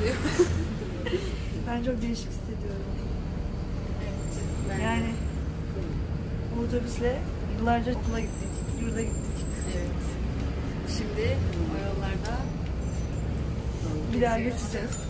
Mutluyum. Ben çok değişik hissediyorum. Ben Yani bu otobüsle yıllarca okula gittik, yurda gittik. Evet. Şimdi o yollarda Bir daha geçeceğiz.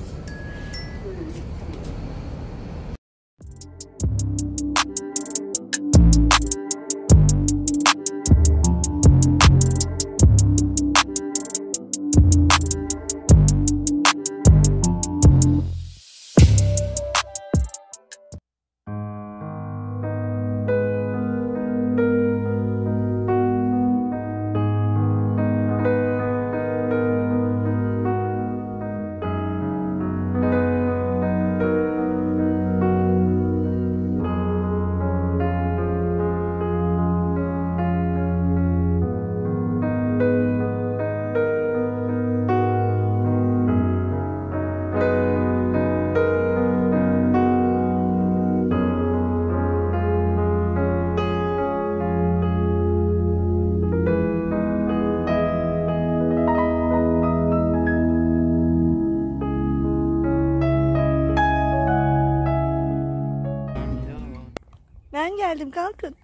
Ben geldim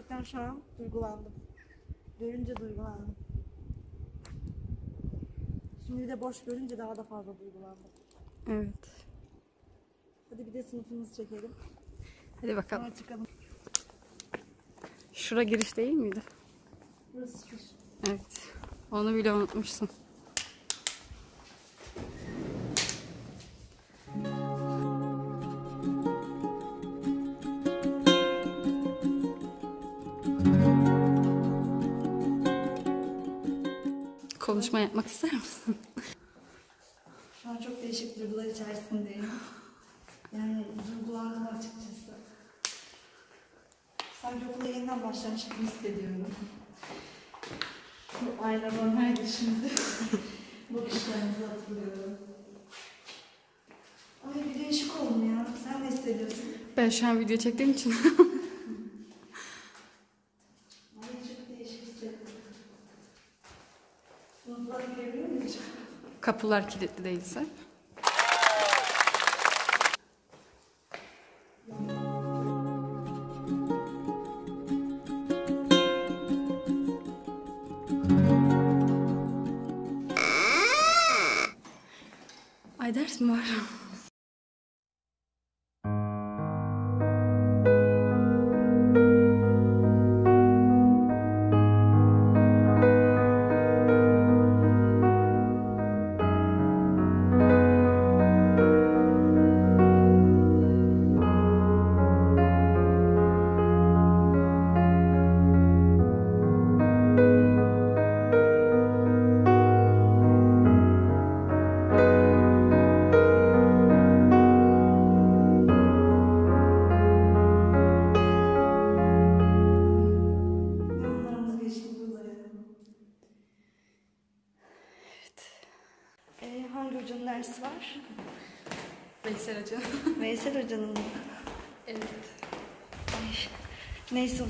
gerçekten şu an duygulandım. Görünce duygulandım. Şimdi bir de boş görünce daha da fazla duygulandım. Evet. Hadi bir de sınıfımızı çekelim. Hadi bakalım. Sonra çıkalım. Şura giriş değil miydi? Burası çıkış. Evet. Onu bile unutmuşsun. Konuşma yapmak ister misin? Şu an çok değişik duygular içerisindeyim. Yani duygulandım açıkçası. Sanki okula yeniden başlamış gibi hissediyorum. Bu aynadan her geçimde bakışlarınızı hatırlıyorum. Ay bir değişik oldum ya. Sen ne hissediyorsun? Ben şu an video çektiğim için. Ay çok değişik hissettim. Sınıflara girebiliyor muyum? Kapılar kilitli değilse.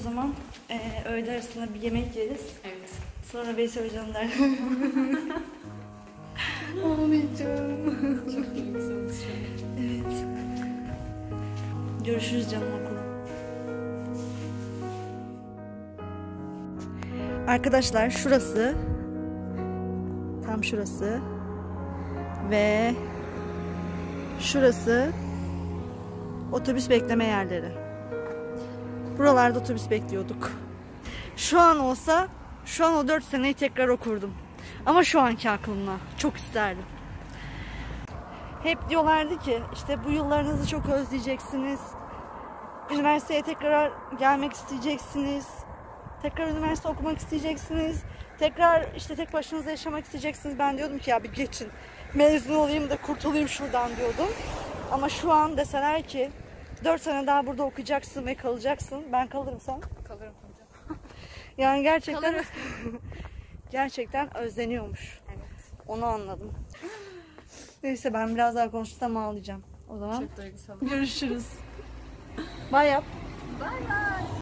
Zaman ee, öğle arasında bir yemek yeriz. Evet. Sonra Veysel hocanın dersi. Ağlayacağım. Çok an. Evet. Görüşürüz canım okula. Arkadaşlar şurası tam şurası ve şurası otobüs bekleme yerleri. Buralarda otobüs bekliyorduk. Şu an olsa şu an o 4 seneyi tekrar okurdum. Ama şu anki aklımla çok isterdim. Hep diyorlardı ki işte bu yıllarınızı çok özleyeceksiniz. Üniversiteye tekrar gelmek isteyeceksiniz. Tekrar üniversite okumak isteyeceksiniz. Tekrar işte tek başınıza yaşamak isteyeceksiniz. Ben diyordum ki ya bir geçin. Mezun olayım da kurtulayım şuradan diyordum. Ama şu an deseler ki 4 sene daha burada okuyacaksın ve kalacaksın. Ben kalırım sen. Kalırım hocam. Yani gerçekten gerçekten özleniyormuş. Evet. Onu anladım. Neyse ben biraz daha konuşsam ağlayacağım. O zaman Çok duygusal. görüşürüz. Bay yap. Biz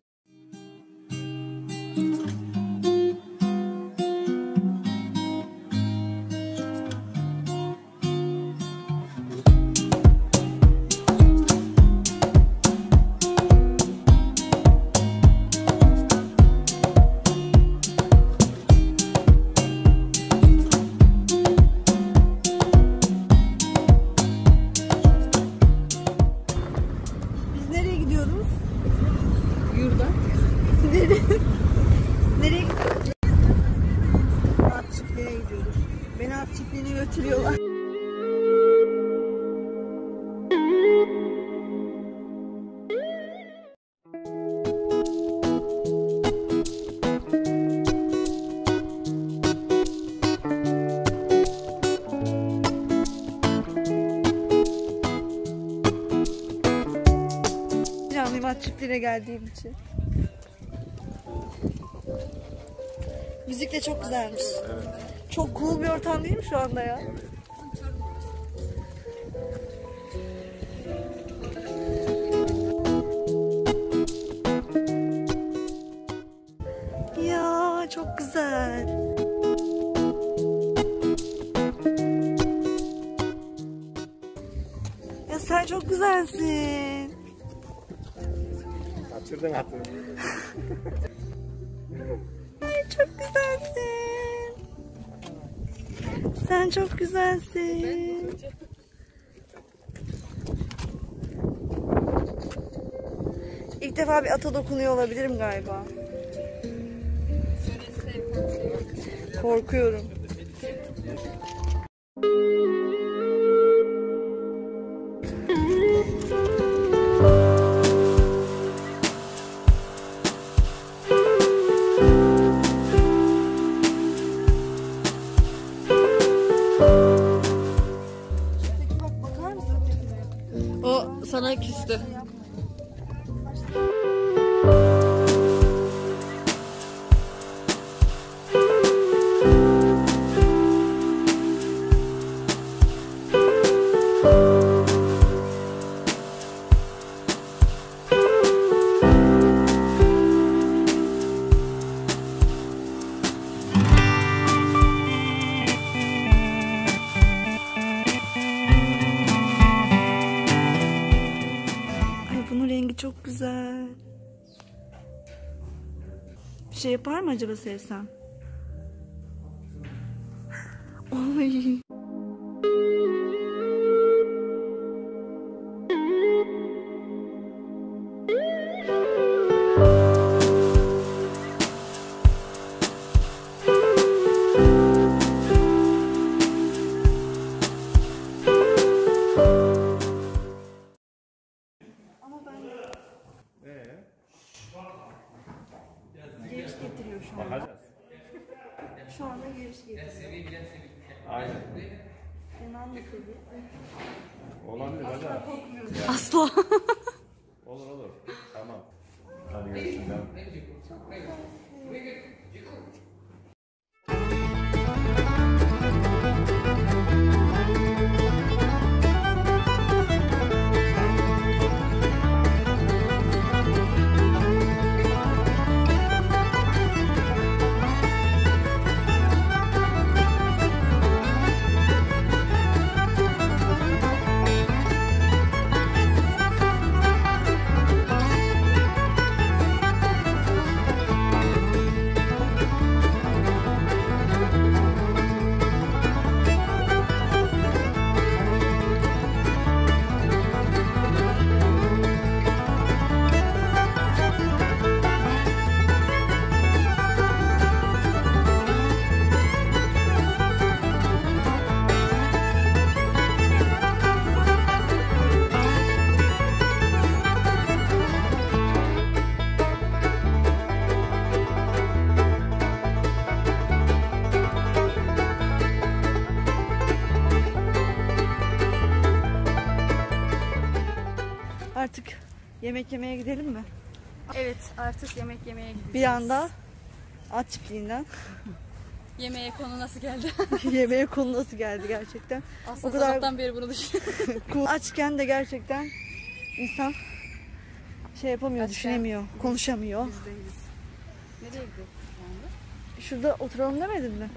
geldiğim için. Müzik de çok güzelmiş. Çok cool bir ortam değil mi şu anda ya? Ya Kaçırdın atı. Ay çok güzelsin. Sen çok güzelsin. İlk defa bir ata dokunuyor olabilirim galiba. Korkuyorum. Şey yapar mı acaba sevsem? Ay. Yemek yemeye gidelim mi? evet artık yemek yemeye gidiyoruz. Bir anda at çiftliğinden Yemeğe konu nasıl geldi? yemeğe konu nasıl geldi gerçekten. Aslında O kadar- beri bunu düşünüyorum. Açken de gerçekten insan şey yapamıyor, Açken- düşünemiyor, konuşamıyor. Biz değiliz. Nereye gidiyoruz? Şurada oturalım demedin mi?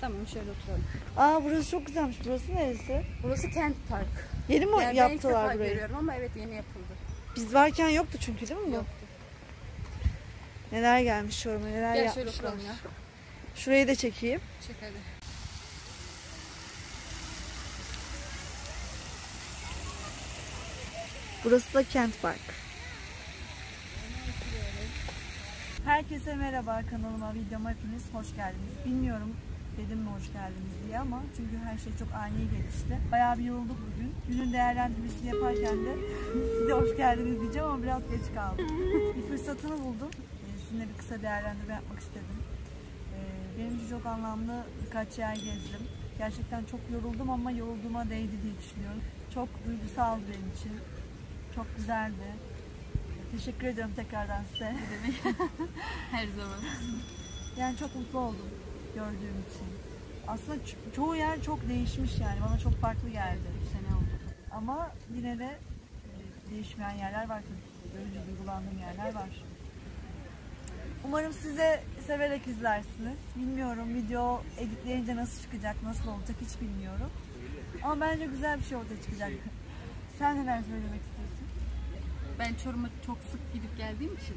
Tamam şöyle oturalım. Aa burası çok güzelmiş. Burası neresi? Burası Kent Park. Yeni mi Yani ben ilk defa yaptılar burayı? görüyorum ama evet yeni yapıldı. Biz varken yoktu çünkü değil mi bu? Yoktu. Neler gelmiş yoruma, neler Gel şöyle yapmışlar. oturalım ya. Şurayı da çekeyim. Çek hadi. Burası da Kent Park. Herkese merhaba kanalıma, videoma hepiniz hoş geldiniz. Bilmiyorum dedim mi hoş geldiniz diye ama çünkü her şey çok ani gelişti. Bayağı bir yorulduk bugün. Günün değerlendirmesini yaparken de size hoş geldiniz diyeceğim ama biraz geç kaldım. bir fırsatını buldum. Ee, Sizinle bir kısa değerlendirme yapmak istedim. Ee, Benim için çok anlamlı birkaç yer gezdim. Gerçekten çok yoruldum ama yorulduğuma değdi diye düşünüyorum. Çok duygusaldı benim için. Çok güzeldi. Teşekkür ediyorum tekrardan size. Her zaman. Yani çok mutlu oldum gördüğüm için. Aslında ço- çoğu yer çok değişmiş yani. Bana çok farklı geldi. Bir sene oldu. Ama yine de e, değişmeyen yerler var tabii. ki. Görünce duygulandığım yerler var. Umarım size severek izlersiniz. Bilmiyorum video editleyince nasıl çıkacak, nasıl olacak hiç bilmiyorum. Ama bence güzel bir şey ortaya çıkacak. Sen neler söylemek istiyorsun? ben Çorum'a çok sık gidip geldiğim için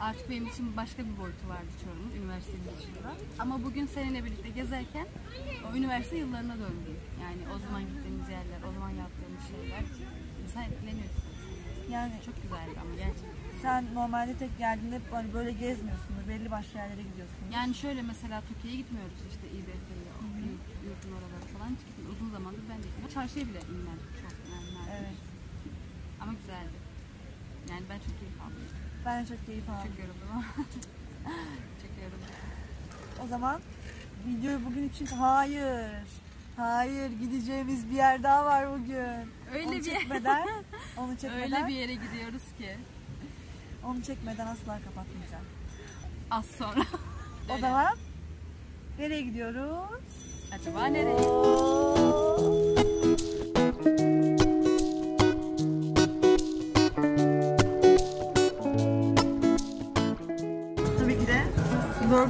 artık benim için başka bir boyutu vardı Çorum'un üniversitenin dışında. Ama bugün seninle birlikte gezerken o üniversite yıllarına döndüm. Yani o zaman gittiğimiz yerler, o zaman yaptığımız şeyler. İnsan etkileniyorsun. Yani Çok güzeldi ama gerçekten. sen normalde tek geldiğinde hep hani böyle gezmiyorsundur. Belli başlı yerlere gidiyorsun. Yani şöyle mesela Tokyo'ya gitmiyoruz işte İBF'ye, o yurt- yurtun oraları falan hiç gitmiyorum. Uzun zamandır ben de gitmiyorum. Çarşıya bile inmedim çok yani. Evet. Ama güzeldi. Yani ben çok keyif aldım. Ben çok keyif aldım. Çok yoruldum ama. çok yoruldum. O zaman videoyu bugün için hayır. Hayır gideceğimiz bir yer daha var bugün. Öyle onu bir çekmeden, onu çekmeden, öyle bir yere gidiyoruz ki onu çekmeden asla kapatmayacağım. az sonra. O zaman nereye gidiyoruz? Acaba nereye?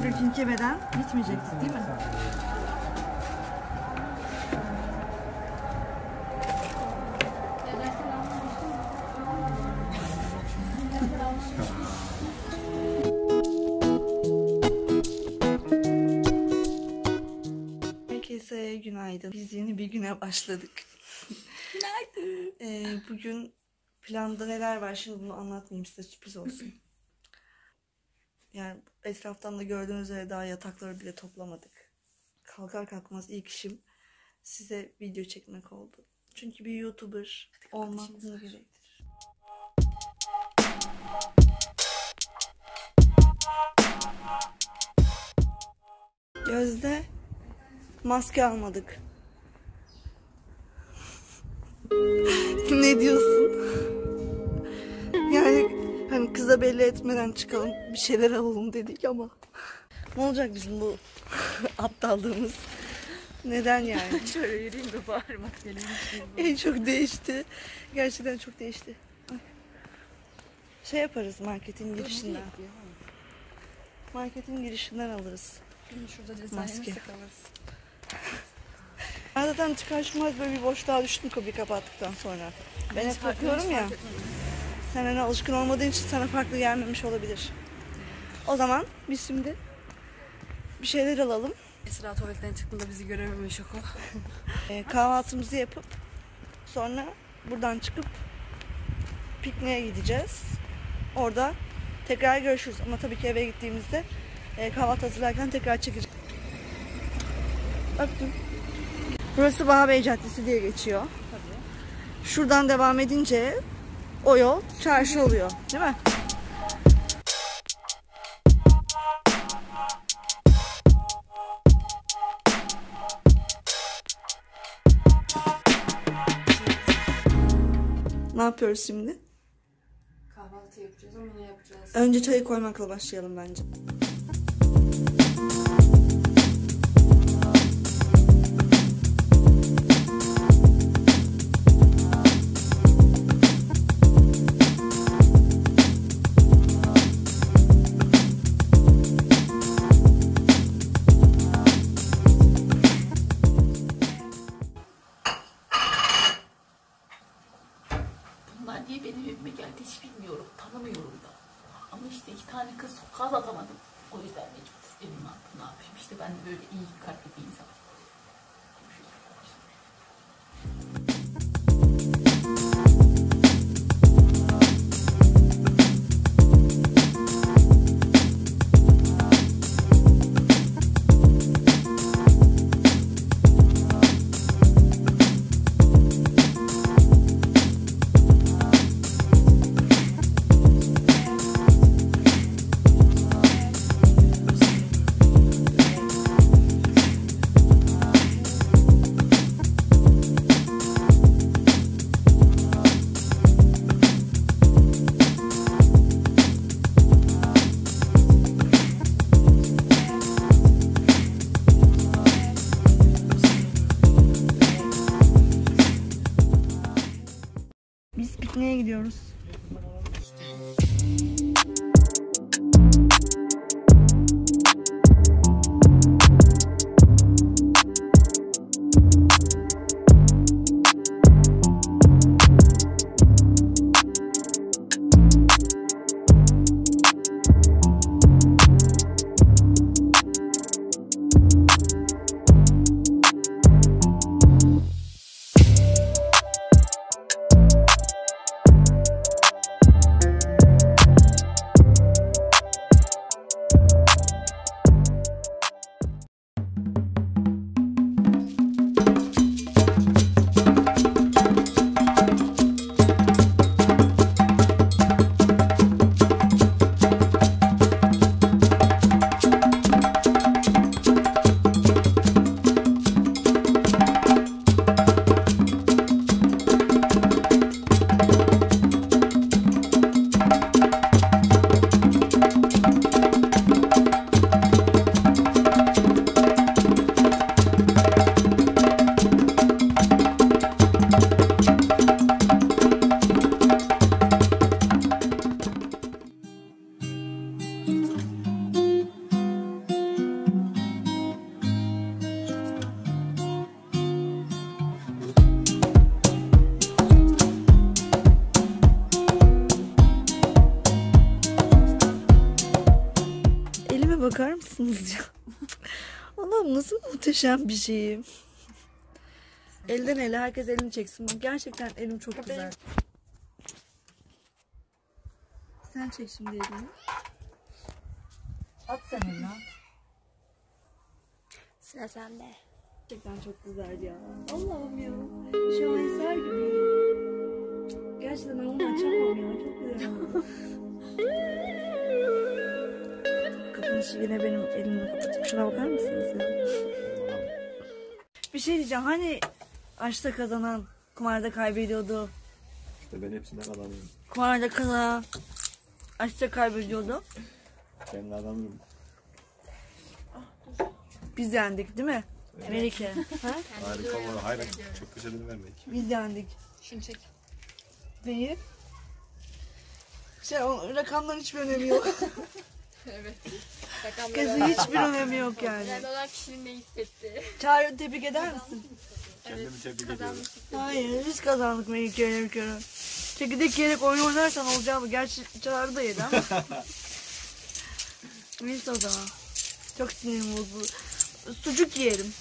Burger King yemeden gitmeyecektik değil mi? Herkese günaydın. Biz yeni bir güne başladık. Günaydın. Ee, bugün planda neler var şimdi bunu anlatmayayım size sürpriz olsun. Yani etraftan da gördüğünüz üzere daha yatakları bile toplamadık. Kalkar kalkmaz ilk işim size video çekmek oldu. Çünkü bir YouTuber olmak bunu gerektirir. Gözde maske almadık. ne diyorsun? Hani kıza belli etmeden çıkalım bir şeyler alalım dedik ama ne olacak bizim bu aptallığımız? Neden yani? Şöyle yürüyeyim de bağırmak geliyor. en çok değişti. Gerçekten çok değişti. Şey yaparız marketin girişinden. Marketin girişinden alırız. Şurada sıkılırız. Ben zaten çıkar çıkmaz böyle bir boşluğa düştüm kapıyı kapattıktan sonra. Ben hep bakıyorum ya. Sen hani alışkın olmadığın için sana farklı gelmemiş olabilir. O zaman biz şimdi bir şeyler alalım. Esra tuvaletten çıktığında bizi görememiş oku. Ee, kahvaltımızı yapıp sonra buradan çıkıp pikniğe gideceğiz. Orada tekrar görüşürüz. Ama tabii ki eve gittiğimizde e, kahvaltı hazırlarken tekrar çekeceğiz. Öptüm. Burası Bağbey Caddesi diye geçiyor. Tabii. Şuradan devam edince o yol çarşı oluyor. Değil mi? Ne yapıyoruz şimdi? Kahvaltı yapacağız ama ne yapacağız? Önce çayı koymakla başlayalım bence. Allah'ım nasıl muhteşem bir şeyim. Elden ele herkes elini çeksin. Gerçekten elim çok güzel. Sen çek şimdi elini. At sen elini at. Sıra sende. Gerçekten çok güzel ya. Allah'ım ya. Şaheser gibi. Gerçekten ben onu açamam ya. Çok güzel. Kapanışı yine benim elimle kapatayım. Şuna bakar mısınız ya? Bir şey diyeceğim. Hani aşkta kazanan kumarda kaybediyordu. İşte ben hepsinden kazanıyorum. Kumarda kazanan aşkta kaybediyordu. Ben kazanırım. Biz yendik değil mi? Melike. Ha? Harika olmadı. Hayır çok köşeden vermedik. Biz yendik. Şunu çek. Değil. Şey, o rakamların hiçbir önemi yok. Evet. Rakamları Kızın hiçbir önemi yok yani. Önemli olan kişinin ne hissetti. Çağrı tebrik eder misin? Kendimi tebrik ediyorum. Hayır biz kazandık Melike ile bir kere. Çekirdek yiyerek oyun oynarsan olacağı bu. Gerçi Çağrı da yedi ama. Neyse o zaman. Çok sinirim bozuldu. Sucuk yiyelim.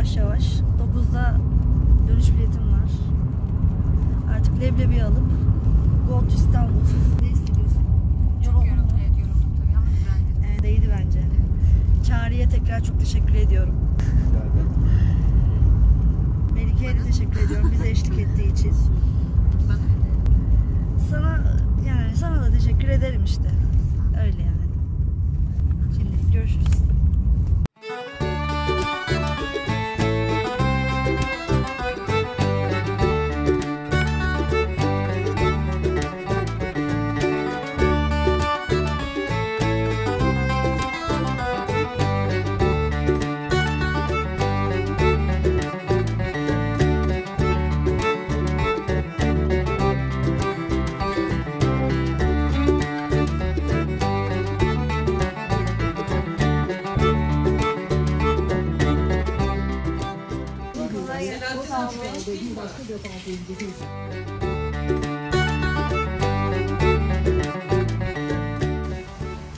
Yavaş yavaş. 9'da dönüş biletim var. Artık leblebi alıp Go to İstanbul. Ne hissediyorsun? Çok yoruldum, evet yoruldum tabii ama güzeldi. Ee, değdi bence. Çağrı'ya tekrar çok teşekkür ediyorum. Melike Öykü'ye de teşekkür ediyorum bize eşlik ettiği için. Sana yani sana da teşekkür ederim işte. Öyle yani. Şimdi görüşürüz.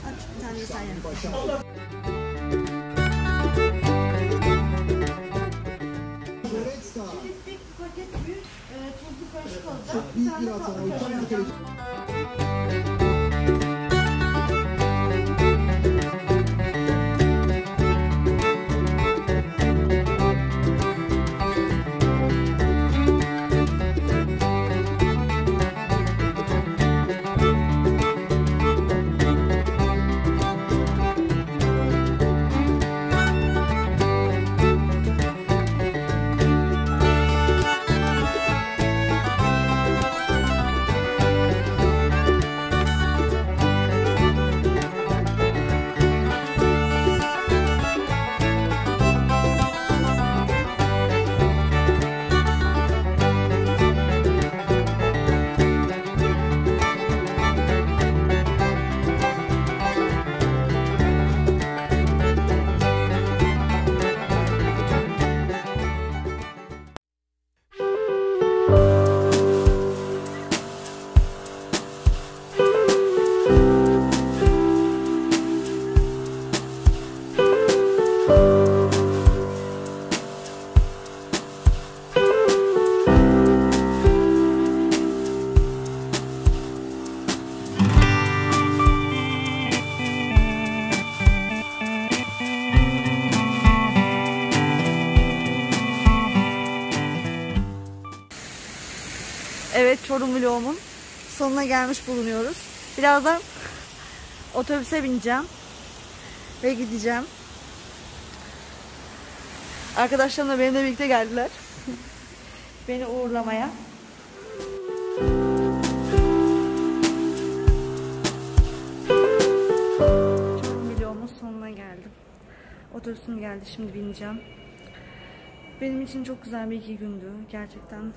Aç bir tane. Bir paket büyük e, tuzlu karışık olacak. Bir tane tatlı karışık. Evet Çorum vlogumun sonuna gelmiş bulunuyoruz. Birazdan otobüse bineceğim ve gideceğim. Arkadaşlarım da benimle birlikte geldiler. Beni uğurlamaya. Çorum vlogumun sonuna geldim. Otobüsüm geldi şimdi bineceğim. Benim için çok güzel bir iki gündü. Gerçekten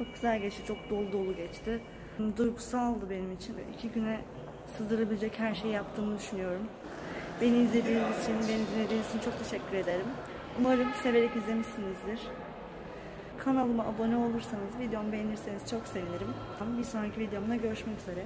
çok güzel geçti, çok dolu dolu geçti. Duygusaldı benim için. İki güne sığdırabilecek her şeyi yaptığımı düşünüyorum. Beni izlediğiniz için, beni dinlediğiniz için çok teşekkür ederim. Umarım severek izlemişsinizdir. Kanalıma abone olursanız, videomu beğenirseniz çok sevinirim. Bir sonraki videomda görüşmek üzere.